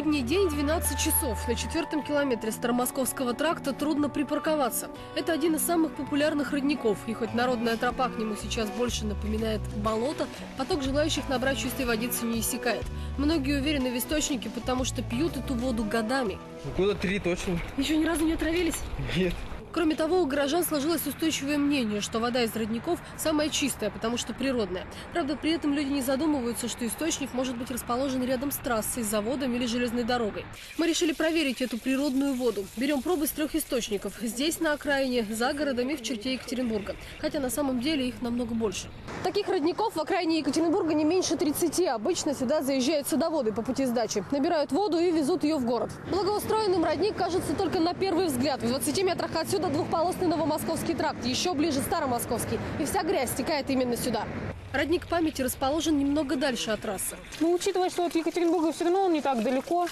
будний день 12 часов. На четвертом километре Старомосковского тракта трудно припарковаться. Это один из самых популярных родников. И хоть народная тропа к нему сейчас больше напоминает болото, поток желающих набрать чистой водицы не иссякает. Многие уверены в источнике, потому что пьют эту воду годами. Года три точно. Еще ни разу не отравились? Нет. Кроме того, у горожан сложилось устойчивое мнение, что вода из родников самая чистая, потому что природная. Правда, при этом люди не задумываются, что источник может быть расположен рядом с трассой, заводом или железной дорогой. Мы решили проверить эту природную воду. Берем пробы с трех источников. Здесь, на окраине, за городами в черте Екатеринбурга. Хотя на самом деле их намного больше. Таких родников в окраине Екатеринбурга не меньше 30. Обычно сюда заезжают садоводы по пути сдачи. Набирают воду и везут ее в город. Благоустроенным родник кажется только на первый взгляд. В 20 метрах отсюда двухполосный Новомосковский тракт, еще ближе Старомосковский. И вся грязь стекает именно сюда. Родник памяти расположен немного дальше от трассы. Ну, учитывая, что от Екатеринбурга все равно он не так далеко,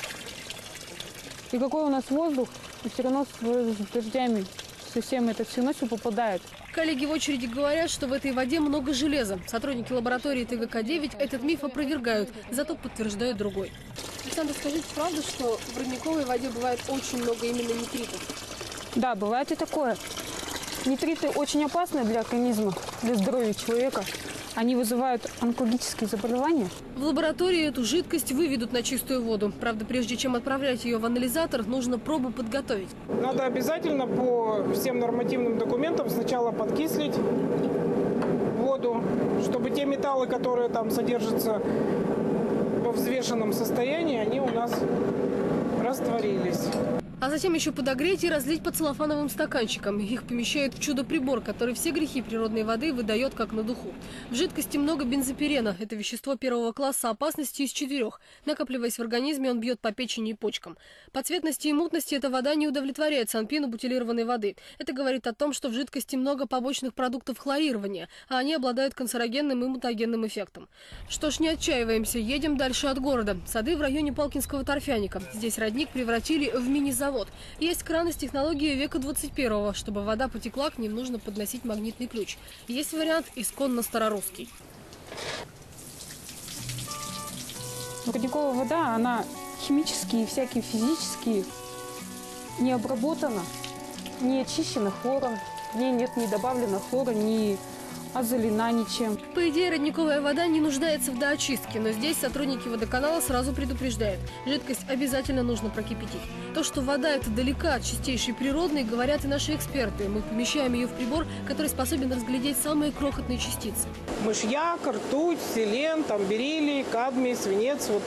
и какой у нас воздух, и все равно с, дождями со всем это все все попадает. Коллеги в очереди говорят, что в этой воде много железа. Сотрудники лаборатории ТГК-9 этот миф опровергают, зато подтверждают другой. Александр, скажите, правда, что в родниковой воде бывает очень много именно нитритов? Да, бывает и такое. Нитриты очень опасны для организма, для здоровья человека. Они вызывают онкологические заболевания. В лаборатории эту жидкость выведут на чистую воду. Правда, прежде чем отправлять ее в анализатор, нужно пробу подготовить. Надо обязательно по всем нормативным документам сначала подкислить воду, чтобы те металлы, которые там содержатся во взвешенном состоянии, они у нас растворились. А затем еще подогреть и разлить по целлофановым стаканчикам. Их помещают в чудо-прибор, который все грехи природной воды выдает как на духу. В жидкости много бензопирена. Это вещество первого класса опасности из четырех. Накапливаясь в организме, он бьет по печени и почкам. По цветности и мутности эта вода не удовлетворяет санпину бутилированной воды. Это говорит о том, что в жидкости много побочных продуктов хлорирования, а они обладают канцерогенным и мутагенным эффектом. Что ж, не отчаиваемся, едем дальше от города. Сады в районе Палкинского торфяника. Здесь родник превратили в мини-завод. Есть краны с технологией века 21 Чтобы вода потекла, к ним нужно подносить магнитный ключ. Есть вариант исконно старорусский. Родниковая вода, она химически и всякие физические не обработана, не очищена хлором, в ней нет ни добавлено хлора, ни озалена ничем. По идее, родниковая вода не нуждается в доочистке, но здесь сотрудники водоканала сразу предупреждают. Жидкость обязательно нужно прокипятить. То, что вода это далека от чистейшей природной, говорят и наши эксперты. Мы помещаем ее в прибор, который способен разглядеть самые крохотные частицы. Мышьяк, ртуть, селен, там бериллий, кадмий, свинец. Вот,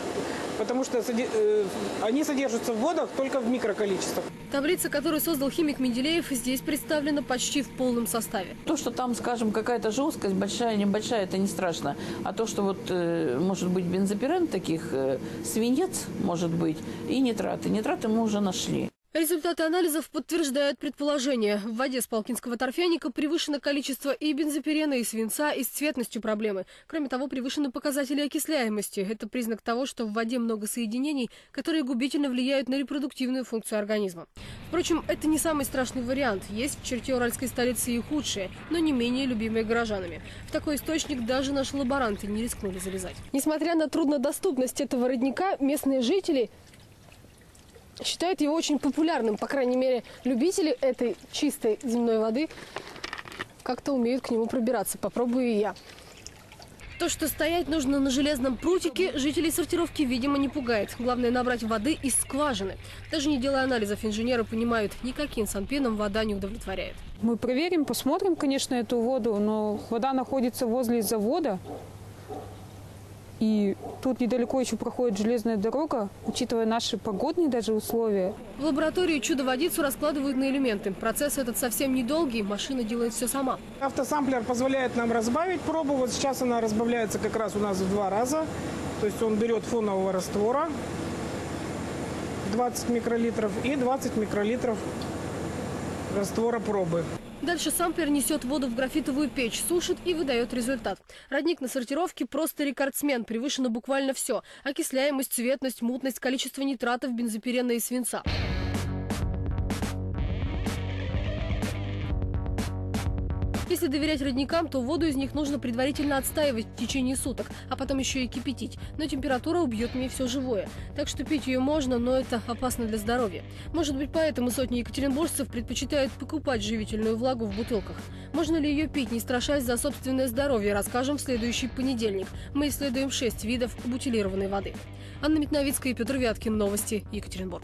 потому что э, они содержатся в водах только в микроколичествах. Таблица, которую создал химик Менделеев, здесь представлена почти в полном составе. То, что там, скажем, какая-то жесткость, большая, небольшая, это не страшно. А то, что вот э, может быть бензопирен таких, э, свинец может быть, и нитраты. Нитраты мы уже нашли. Результаты анализов подтверждают предположение. В воде с Палкинского торфяника превышено количество и бензопирена, и свинца, и с цветностью проблемы. Кроме того, превышены показатели окисляемости. Это признак того, что в воде много соединений, которые губительно влияют на репродуктивную функцию организма. Впрочем, это не самый страшный вариант. Есть в черте уральской столицы и худшие, но не менее любимые горожанами. В такой источник даже наши лаборанты не рискнули залезать. Несмотря на труднодоступность этого родника, местные жители считают его очень популярным. По крайней мере, любители этой чистой земной воды как-то умеют к нему пробираться. Попробую и я. То, что стоять нужно на железном прутике, жителей сортировки, видимо, не пугает. Главное набрать воды из скважины. Даже не делая анализов, инженеры понимают, никаким санпином вода не удовлетворяет. Мы проверим, посмотрим, конечно, эту воду, но вода находится возле завода. И тут недалеко еще проходит железная дорога, учитывая наши погодные даже условия. В лаборатории чудо-водицу раскладывают на элементы. Процесс этот совсем недолгий, машина делает все сама. Автосамплер позволяет нам разбавить пробу. Вот сейчас она разбавляется как раз у нас в два раза. То есть он берет фонового раствора 20 микролитров и 20 микролитров раствора пробы. Дальше самплер несет воду в графитовую печь, сушит и выдает результат. Родник на сортировке просто рекордсмен, превышено буквально все. Окисляемость, цветность, мутность, количество нитратов, бензопирена и свинца. Если доверять родникам, то воду из них нужно предварительно отстаивать в течение суток, а потом еще и кипятить. Но температура убьет в ней все живое. Так что пить ее можно, но это опасно для здоровья. Может быть, поэтому сотни екатеринбуржцев предпочитают покупать живительную влагу в бутылках. Можно ли ее пить, не страшась за собственное здоровье, расскажем в следующий понедельник. Мы исследуем шесть видов бутилированной воды. Анна Метновицкая и Петр Вяткин. Новости. Екатеринбург.